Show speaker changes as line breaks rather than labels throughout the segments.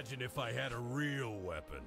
Imagine if I had a real weapon.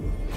Yeah.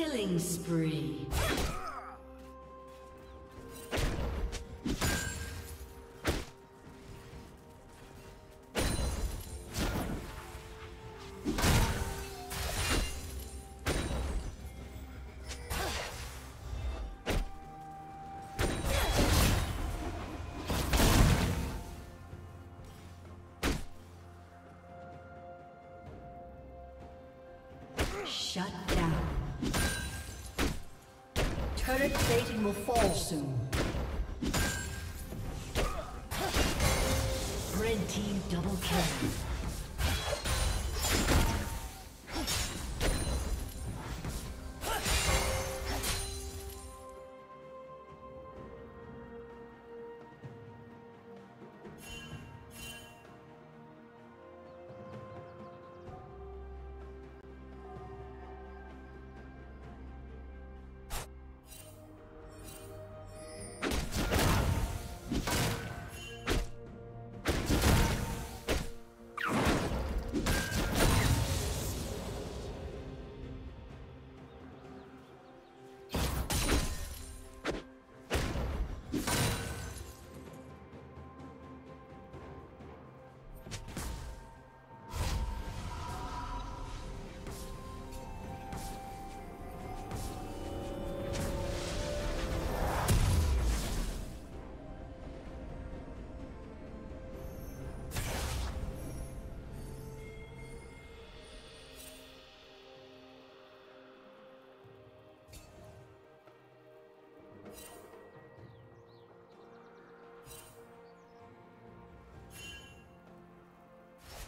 Killing spree.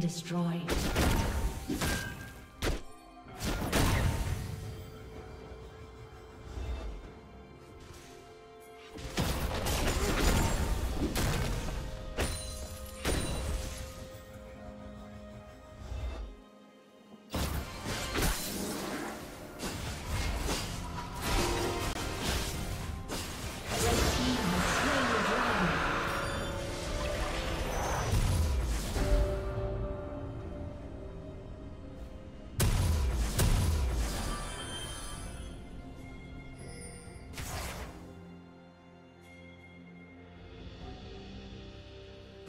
Destroyed.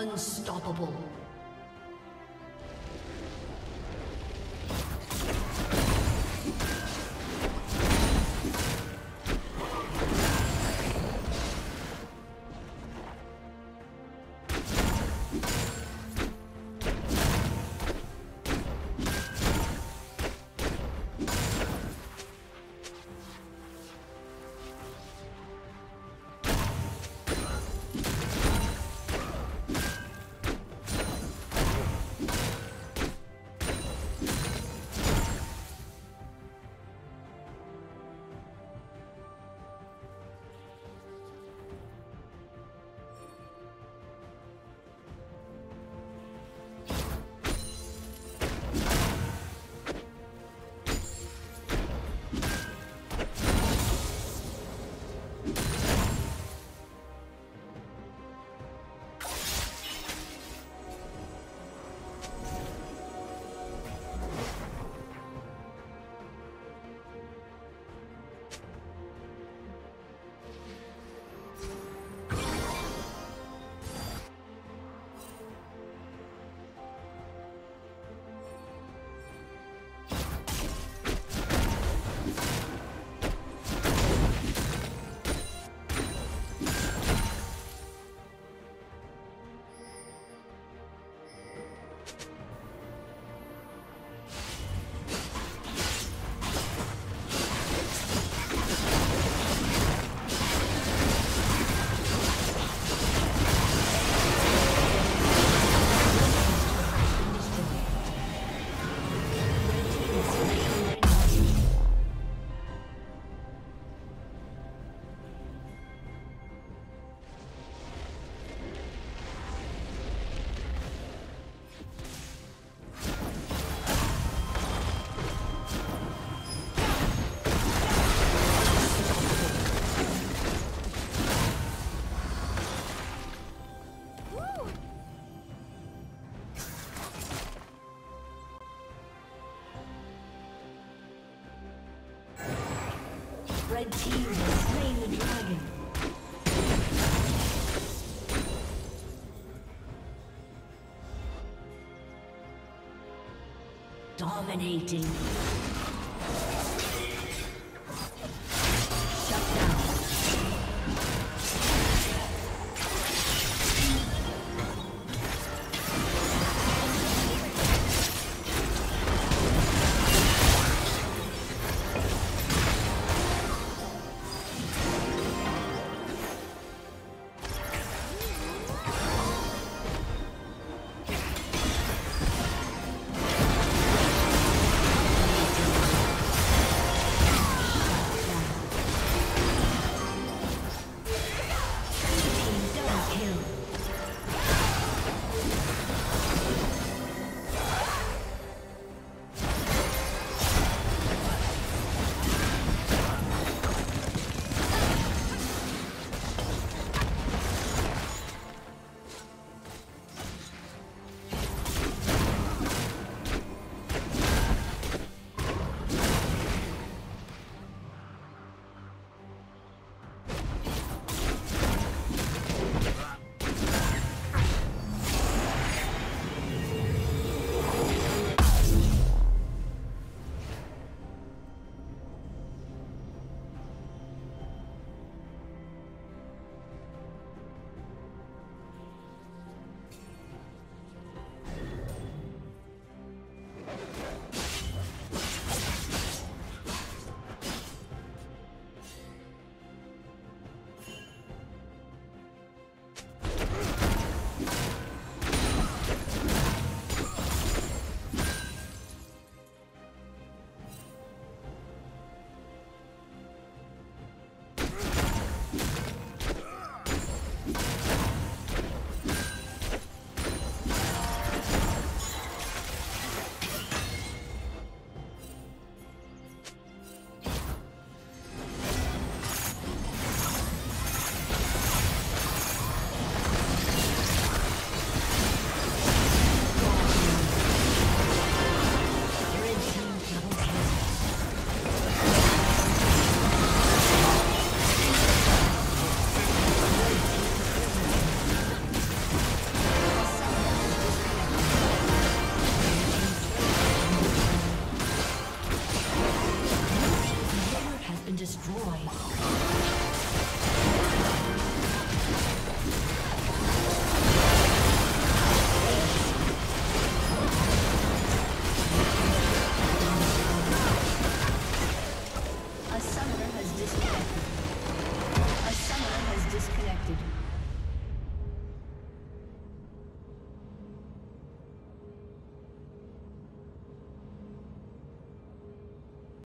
Unstoppable. Dominating.